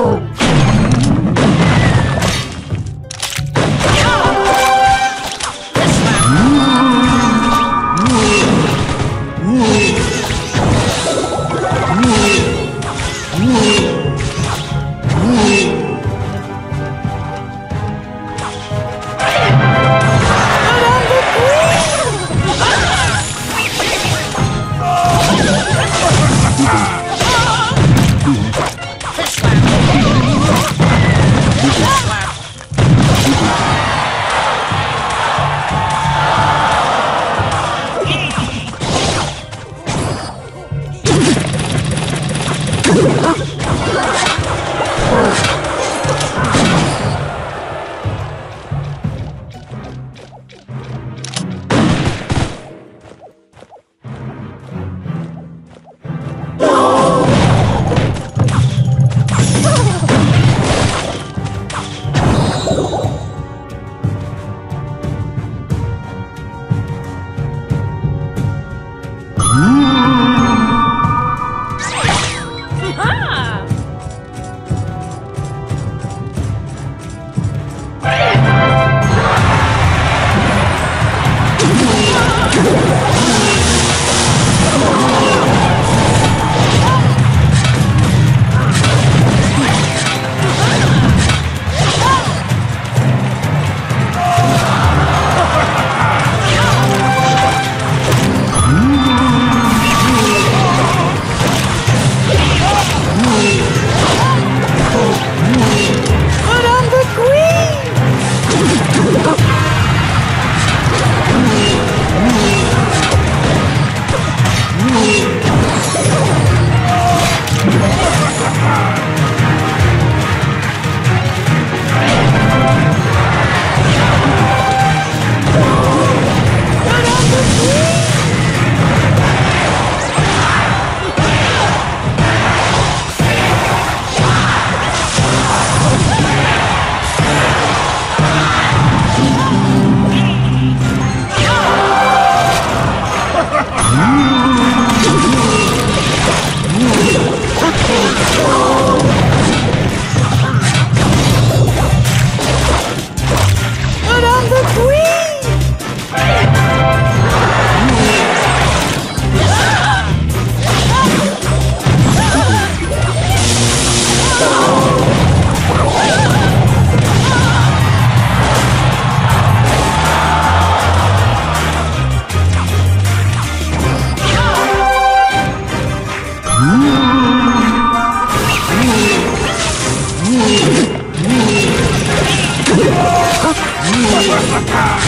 Boom. Number three!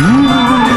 Mm-hmm.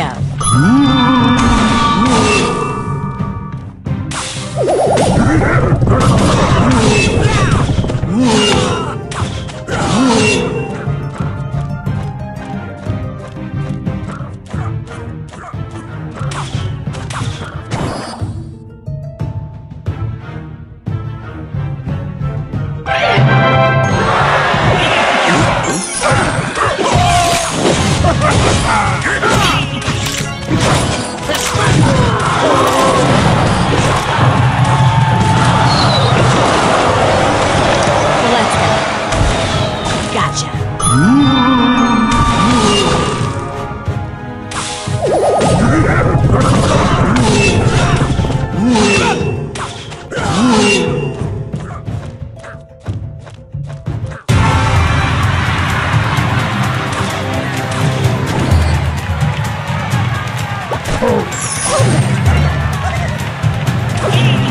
Chicago. そうだ